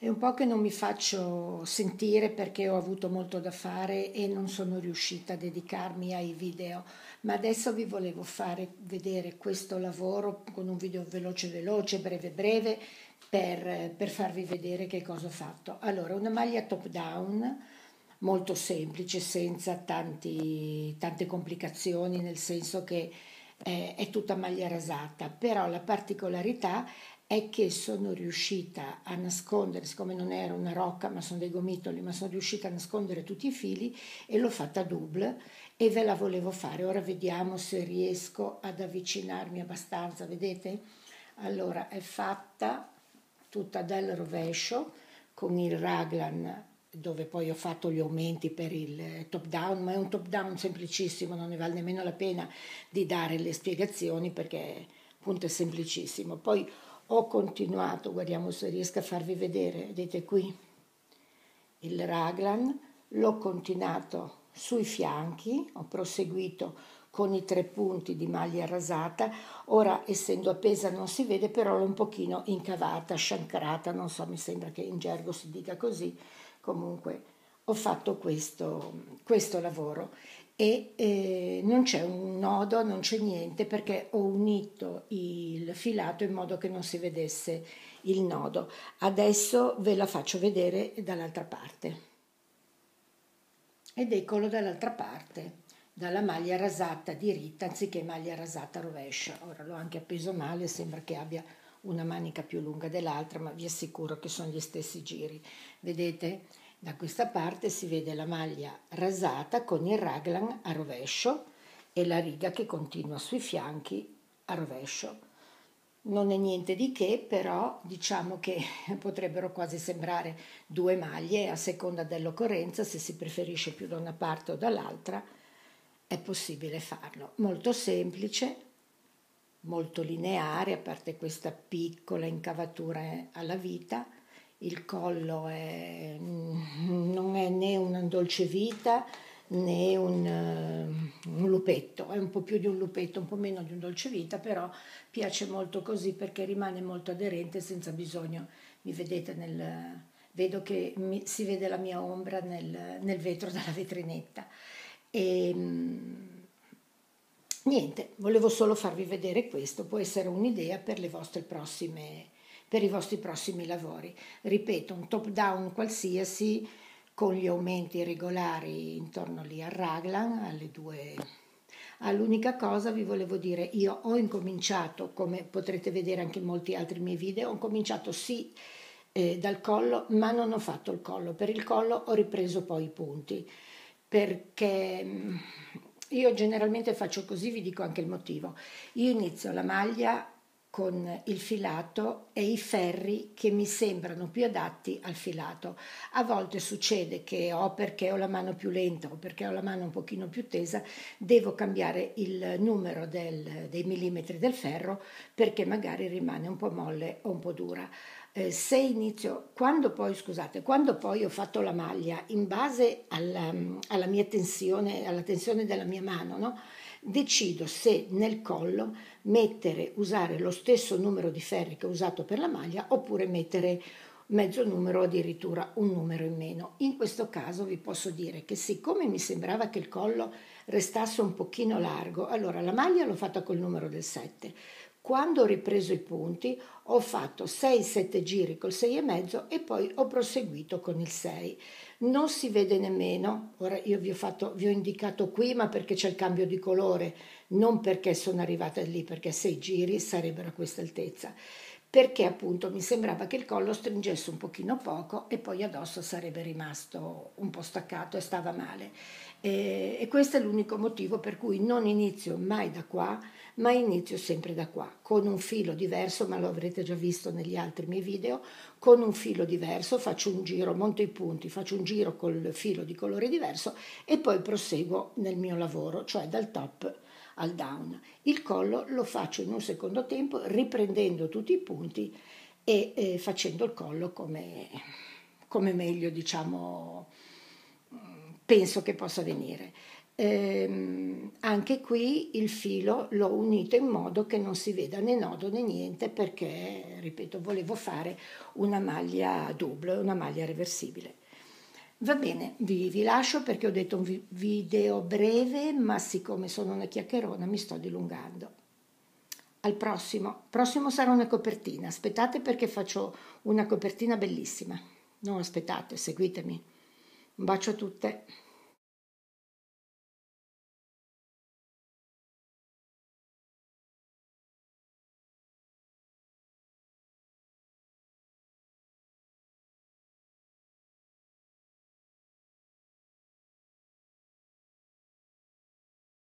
È un po' che non mi faccio sentire perché ho avuto molto da fare e non sono riuscita a dedicarmi ai video, ma adesso vi volevo fare vedere questo lavoro con un video veloce veloce, breve breve, per, per farvi vedere che cosa ho fatto. Allora, una maglia top down molto semplice, senza tanti, tante complicazioni, nel senso che è tutta maglia rasata, però la particolarità è che sono riuscita a nascondere, siccome non era una rocca ma sono dei gomitoli, ma sono riuscita a nascondere tutti i fili e l'ho fatta double e ve la volevo fare. Ora vediamo se riesco ad avvicinarmi abbastanza, vedete? Allora è fatta tutta del rovescio con il raglan dove poi ho fatto gli aumenti per il top down, ma è un top down semplicissimo, non ne vale nemmeno la pena di dare le spiegazioni perché appunto è semplicissimo. Poi ho continuato, guardiamo se riesco a farvi vedere, vedete qui il raglan, l'ho continuato sui fianchi, ho proseguito con i tre punti di maglia rasata, ora essendo appesa non si vede, però l'ho un pochino incavata, sciancrata, non so, mi sembra che in gergo si dica così, comunque ho fatto questo, questo lavoro e eh, non c'è un nodo, non c'è niente perché ho unito il filato in modo che non si vedesse il nodo. Adesso ve la faccio vedere dall'altra parte. Ed eccolo dall'altra parte, dalla maglia rasata diritta anziché maglia rasata rovescia. Ora l'ho anche appeso male, sembra che abbia una manica più lunga dell'altra, ma vi assicuro che sono gli stessi giri. Vedete? Da questa parte si vede la maglia rasata con il raglan a rovescio e la riga che continua sui fianchi a rovescio. Non è niente di che, però diciamo che potrebbero quasi sembrare due maglie a seconda dell'occorrenza, se si preferisce più da una parte o dall'altra, è possibile farlo. Molto semplice, molto lineare, a parte questa piccola incavatura alla vita il collo è, non è né un dolce vita né un, un, lupetto, è un po' più di un lupetto, un po' meno di un dolce vita, però piace molto così perché rimane molto aderente senza bisogno, mi vedete nel, vedo che mi, si vede la mia ombra nel, nel vetro della vetrinetta. E, niente, volevo solo farvi vedere questo, può essere un'idea per le vostre prossime per i vostri prossimi lavori. Ripeto, un top down qualsiasi con gli aumenti regolari intorno lì al raglan, alle due. All'unica cosa vi volevo dire, io ho incominciato, come potrete vedere anche in molti altri miei video, ho cominciato sì eh, dal collo, ma non ho fatto il collo. Per il collo ho ripreso poi i punti, perché mm, io generalmente faccio così, vi dico anche il motivo. Io inizio la maglia con il filato e i ferri che mi sembrano più adatti al filato. A volte succede che o perché ho la mano più lenta o perché ho la mano un pochino più tesa, devo cambiare il numero del, dei millimetri del ferro perché magari rimane un po' molle o un po' dura. Eh, se inizio, quando poi, scusate, quando poi ho fatto la maglia in base alla, alla mia tensione, alla tensione della mia mano, no? Decido se nel collo mettere, usare lo stesso numero di ferri che ho usato per la maglia oppure mettere mezzo numero o addirittura un numero in meno. In questo caso vi posso dire che siccome mi sembrava che il collo restasse un pochino largo, allora la maglia l'ho fatta col numero del 7. Quando ho ripreso i punti ho fatto 6-7 giri col 6,5 e poi ho proseguito con il 6 non si vede nemmeno, ora io vi ho, fatto, vi ho indicato qui ma perché c'è il cambio di colore, non perché sono arrivata lì, perché sei giri sarebbero a questa altezza, perché appunto mi sembrava che il collo stringesse un pochino poco e poi addosso sarebbe rimasto un po' staccato e stava male. E, e questo è l'unico motivo per cui non inizio mai da qua, ma inizio sempre da qua, con un filo diverso, ma lo avrete già visto negli altri miei video, con un filo diverso, faccio un giro, monto i punti, faccio un giro col filo di colore diverso e poi proseguo nel mio lavoro, cioè dal top al down. Il collo lo faccio in un secondo tempo riprendendo tutti i punti e eh, facendo il collo come, come meglio, diciamo, penso che possa venire. Ehm, Anche qui il filo l'ho unito in modo che non si veda né nodo né niente perché, ripeto, volevo fare una maglia double, una maglia reversibile. Va bene, vi, vi, lascio perché ho detto un video breve, ma siccome sono una chiacchierona mi sto dilungando. Al prossimo, prossimo sarà una copertina, aspettate perché faccio una copertina bellissima. Non aspettate, seguitemi. Un bacio a tutte.